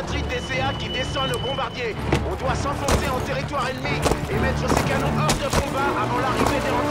batterie de DCA qui descend nos bombardiers. On doit s'enfoncer en territoire ennemi et mettre ces canons hors de combat avant l'arrivée des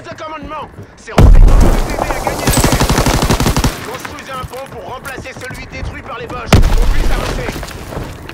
base de commandement. Ces renseignements vont nous aider à gagner la guerre. Construisez un pont pour remplacer celui détruit par les Boches. On puisse avancer.